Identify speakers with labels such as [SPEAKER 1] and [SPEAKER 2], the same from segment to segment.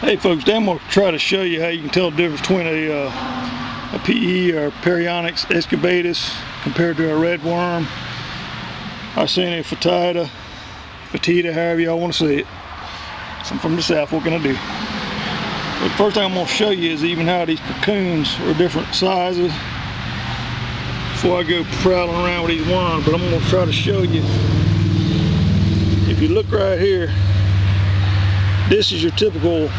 [SPEAKER 1] Hey folks, today I'm going to try to show you how you can tell the difference between a, uh, a PE or Perionyx excavatus compared to a red worm. Eisenia fatida, fatida, however y'all want to say it. So I'm from the south, what can I do? But first thing I'm going to show you is even how these cocoons are different sizes before I go prowling around with these worms. But I'm going to try to show you. If you look right here, this is your typical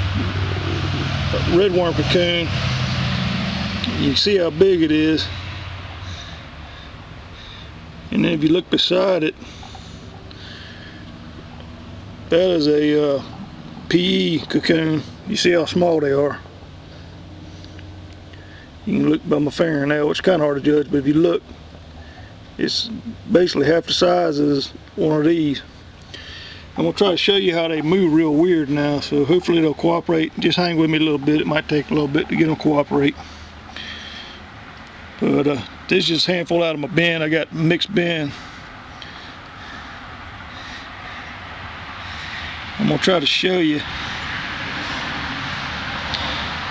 [SPEAKER 1] red worm cocoon. You see how big it is. And then if you look beside it, that is a uh, PE cocoon. You see how small they are. You can look by my fingernail, it's kind of hard to judge, but if you look, it's basically half the size as one of these. I'm to try to show you how they move real weird now, so hopefully they'll cooperate. Just hang with me a little bit. It might take a little bit to get them to cooperate. But uh, this is a handful out of my bin. I got mixed bin. I'm to try to show you.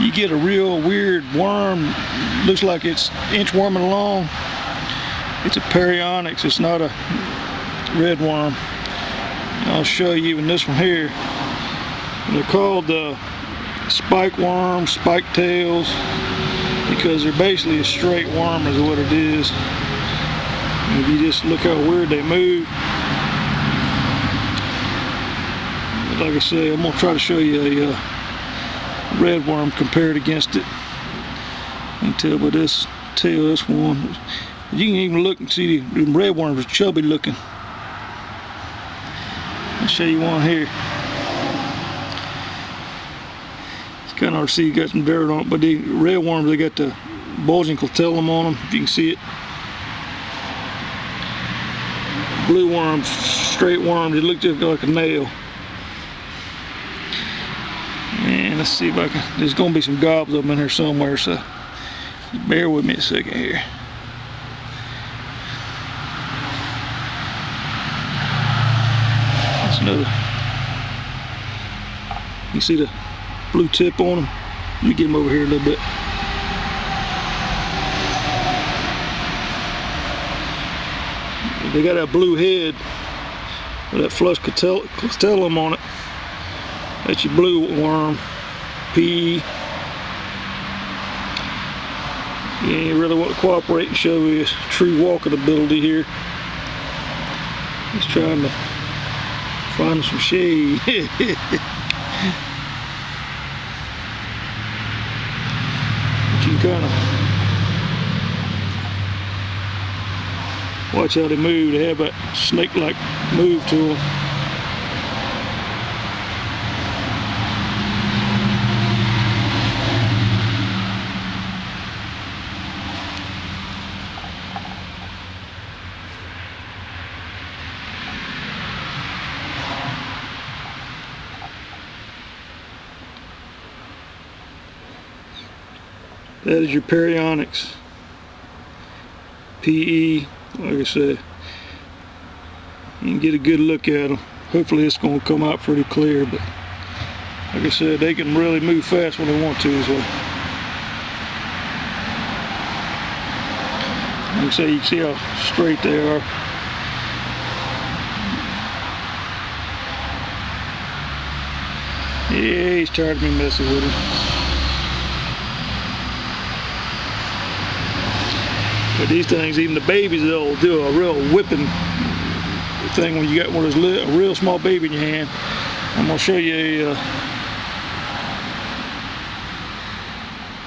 [SPEAKER 1] You get a real weird worm. Looks like it's inchworming along. It's a perionyx. It's not a red worm. I'll show you even this one here. They're called the uh, spike worms, spike tails, because they're basically a straight worm is what it is. And if you just look how weird they move. But like I say, I'm gonna try to show you a uh, red worm compared against it. You can tell by this tail, this one. You can even look and see the red worms are chubby looking. Show you one here. It's kind of hard to see, you got some dirt on it, but the red worms, they got the bulging clitellum on them, if you can see it. Blue worms, straight worms, it look just like a nail. And let's see if I can, there's gonna be some gobs up in here somewhere, so bear with me a second here. Another. You see the blue tip on them? Me get them over here a little bit. They got that blue head with that flush clitellum on it. That's your blue worm. P. You ain't really want to cooperate and show you his true walking ability here. He's trying to find some shade. kind watch how they move. They have that snake-like move to them. That is your perionyx. PE, like I said. You can get a good look at them. Hopefully it's going to come out pretty clear, but like I said, they can really move fast when they want to. So. Like I say, you can see how straight they are. Yeah, he's tired of me messing with him. But these things, even the babies, they'll do a real whipping thing when you got one of those a real small baby in your hand. I'm gonna show you a, uh,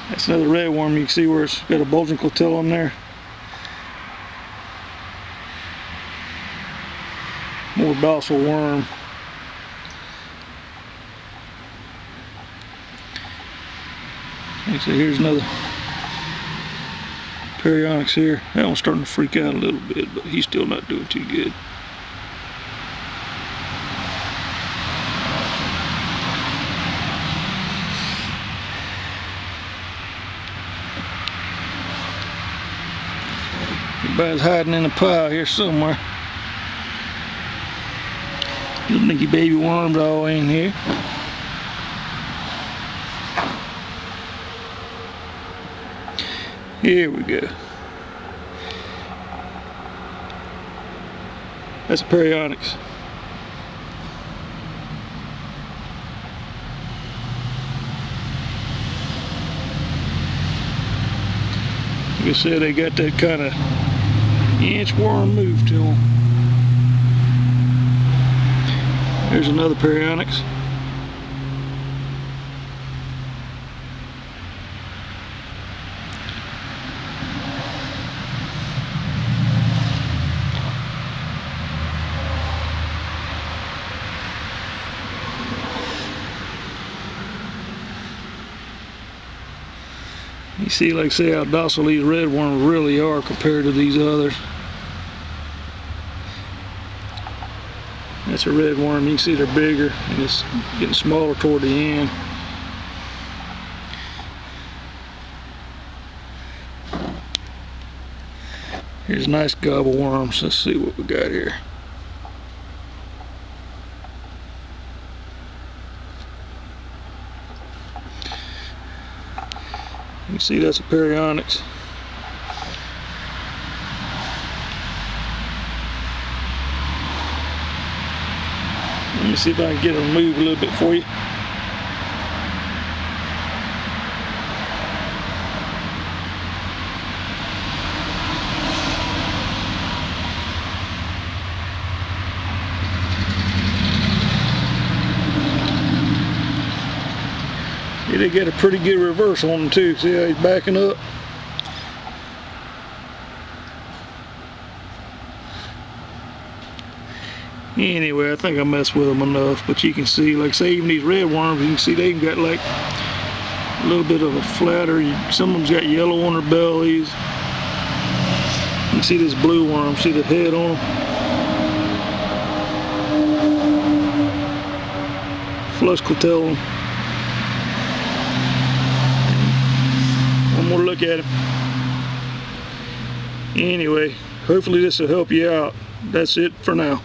[SPEAKER 1] that's another red worm. You can see where it's got a bulging clitellum there. More docile worm. So here's another Perionyx here. That one's starting to freak out a little bit, but he's still not doing too good. Everybody's hiding in the pile here somewhere. Little Nicky baby worms all in here. Here we go. That's a Perionyx. Like I said, they got that kind of inchworm move to them. There's another Perionyx. You see, like I say how docile these red worms really are compared to these others. That's a red worm. You can see they're bigger and it's getting smaller toward the end. Here's nice gobble worms. Let's see what we got here. You see that's a Perionyx. Let me see if I can get them move a little bit for you. They get a pretty good reverse on them too. See how he's backing up? Anyway, I think I messed with them enough, but you can see, like say even these red worms, you can see they've got like a little bit of a flatter. Some of them's got yellow on their bellies. You can see this blue worm, see the head on them? Flush clitellum. More look at him. Anyway, hopefully this will help you out. That's it for now.